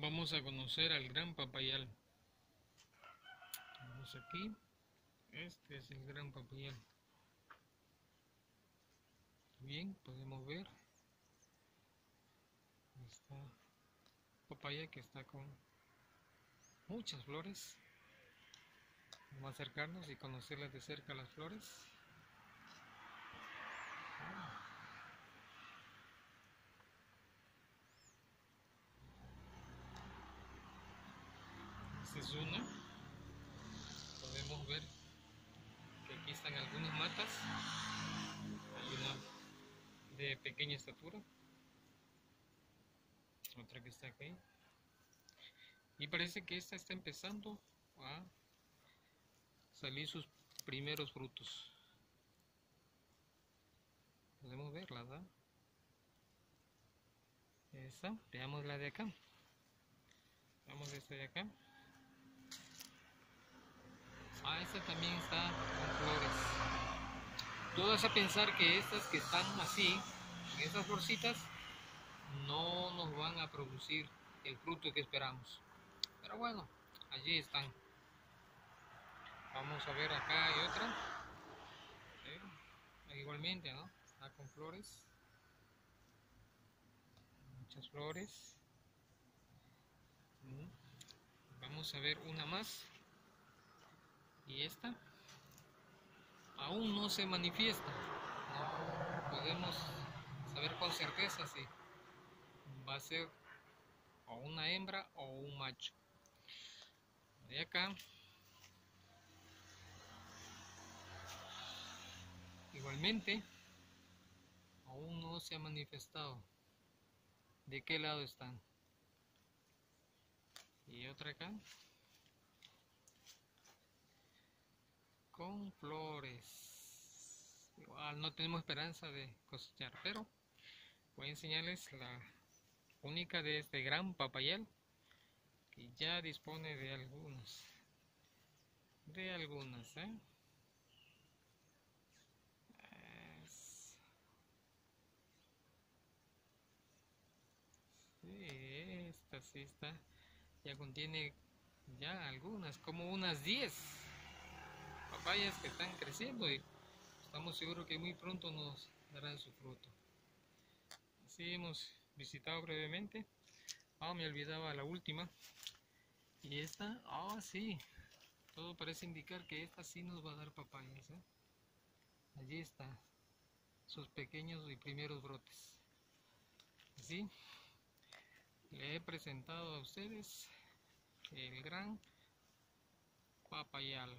Vamos a conocer al gran papayal. Vamos aquí. Este es el gran papayal. Bien, podemos ver. Esta papaya que está con muchas flores. Vamos a acercarnos y conocerlas de cerca las flores. Esta es una. Podemos ver que aquí están algunas matas. Hay de pequeña estatura. Otra que está aquí. Y parece que esta está empezando a salir sus primeros frutos. Podemos verla, ¿verdad? Esa, veamos la de acá. Veamos esta de acá. Ah, esta también está con flores. Tú vas a pensar que estas que están así, estas florcitas, no nos van a producir el fruto que esperamos. Pero bueno, allí están. Vamos a ver acá hay otra. Igualmente, ¿no? Está con flores. Muchas flores. Vamos a ver una más. Y esta aún no se manifiesta. No podemos saber con certeza si va a ser o una hembra o un macho. De acá igualmente aún no se ha manifestado de qué lado están y otra acá con flores igual no tenemos esperanza de cosechar pero voy a enseñarles la única de este gran papayal que ya dispone de algunos de algunas ¿eh? Sí, esta sí está ya contiene ya algunas como unas 10 papayas que están creciendo y estamos seguros que muy pronto nos darán su fruto. Así hemos visitado brevemente. Ah me olvidaba la última. Y esta ah sí. Todo parece indicar que esta sí nos va a dar papayas ¿eh? allí está sus pequeños y primeros brotes. Así le he presentado a ustedes el gran papayal